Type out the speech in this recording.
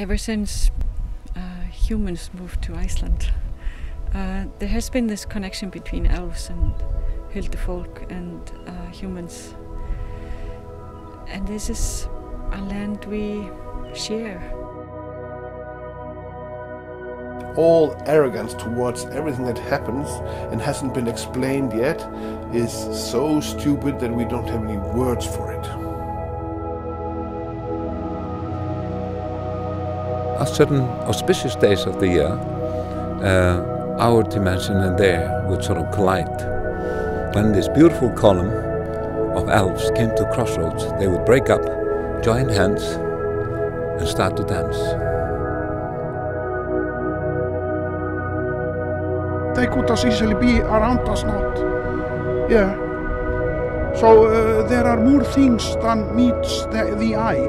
ever since uh, humans moved to Iceland, uh, there has been this connection between elves and Huldufolk and uh, humans. And this is a land we share. All arrogance towards everything that happens and hasn't been explained yet is so stupid that we don't have any words for it. On certain auspicious days of the year, uh, our dimension and their would sort of collide. When this beautiful column of elves came to crossroads, they would break up, join hands, and start to dance. They could as easily be around us not. Yeah. So uh, there are more things than meets the, the eye.